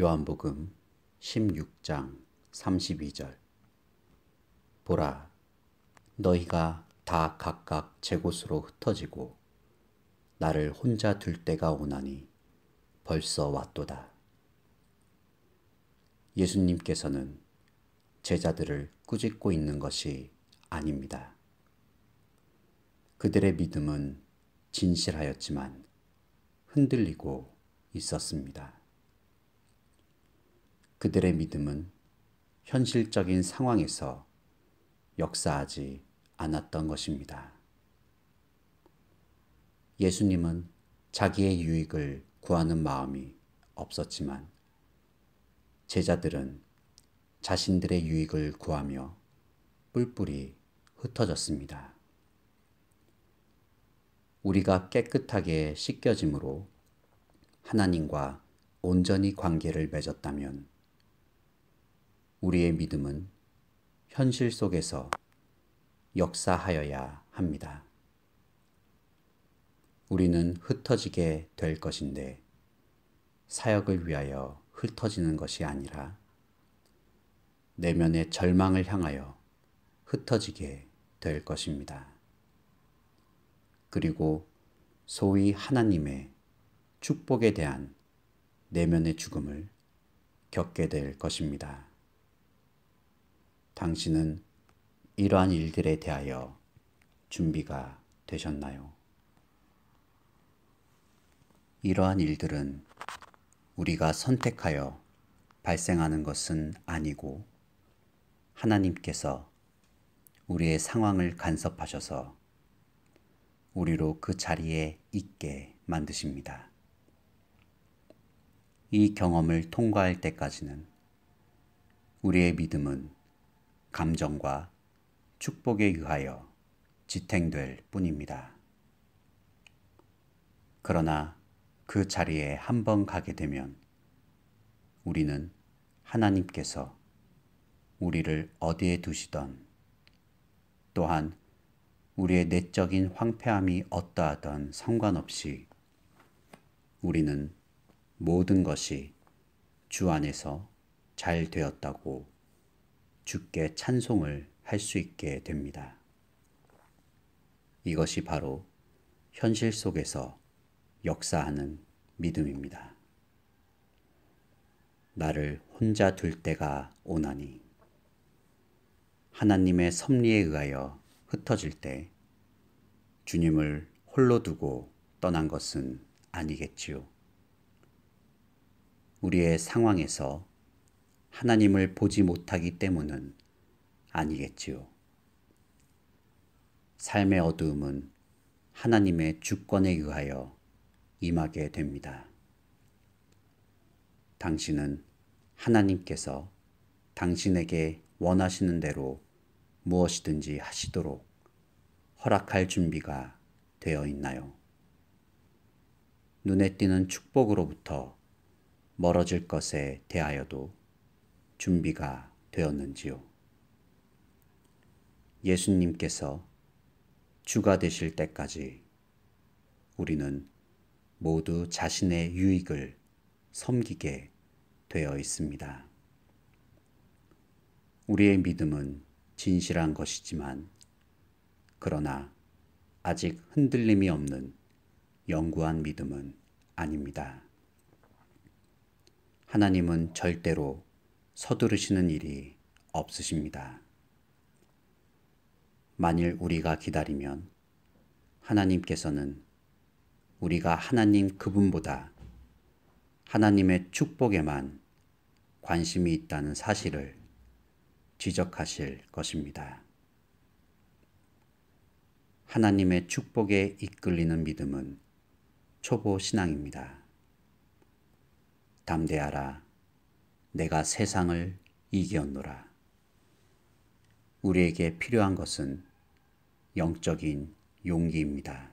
요한복음 16장 32절 보라 너희가 다 각각 제 곳으로 흩어지고 나를 혼자 둘 때가 오나니 벌써 왔도다. 예수님께서는 제자들을 꾸짖고 있는 것이 아닙니다. 그들의 믿음은 진실하였지만 흔들리고 있었습니다. 그들의 믿음은 현실적인 상황에서 역사하지 않았던 것입니다. 예수님은 자기의 유익을 구하는 마음이 없었지만 제자들은 자신들의 유익을 구하며 뿔뿔이 흩어졌습니다. 우리가 깨끗하게 씻겨짐으로 하나님과 온전히 관계를 맺었다면 우리의 믿음은 현실 속에서 역사하여야 합니다. 우리는 흩어지게 될 것인데 사역을 위하여 흩어지는 것이 아니라 내면의 절망을 향하여 흩어지게 될 것입니다. 그리고 소위 하나님의 축복에 대한 내면의 죽음을 겪게 될 것입니다. 당신은 이러한 일들에 대하여 준비가 되셨나요? 이러한 일들은 우리가 선택하여 발생하는 것은 아니고 하나님께서 우리의 상황을 간섭하셔서 우리로 그 자리에 있게 만드십니다. 이 경험을 통과할 때까지는 우리의 믿음은 감정과 축복에 의하여 지탱될 뿐입니다. 그러나 그 자리에 한 번 가게 되면 우리는 하나님께서 우리를 어디에 두시던 또한 우리의 내적인 황폐함이 어떠하던 상관없이 우리는 모든 것이 주 안에서 잘 되었다고 주께 찬송을 할 수 있게 됩니다. 이것이 바로 현실 속에서 역사하는 믿음입니다. 나를 혼자 둘 때가 오나니 하나님의 섭리에 의하여 흩어질 때 주님을 홀로 두고 떠난 것은 아니겠지요. 우리의 상황에서 하나님을 보지 못하기 때문은 아니겠지요. 삶의 어두움은 하나님의 주권에 의하여 임하게 됩니다. 당신은 하나님께서 당신에게 원하시는 대로 무엇이든지 하시도록 허락할 준비가 되어 있나요? 눈에 띄는 축복으로부터 멀어질 것에 대하여도 준비가 되었는지요? 예수님께서 주가 되실 때까지 우리는 모두 자신의 유익을 섬기게 되어 있습니다. 우리의 믿음은 진실한 것이지만, 그러나 아직 흔들림이 없는 영구한 믿음은 아닙니다. 하나님은 절대로 서두르시는 일이 없으십니다. 만일 우리가 기다리면 하나님께서는 우리가 하나님 그분보다 하나님의 축복에만 관심이 있다는 사실을 지적하실 것입니다. 하나님의 축복에 이끌리는 믿음은 초보 신앙입니다. 담대하라. 내가 세상을 이기었노라. 우리에게 필요한 것은 영적인 용기입니다.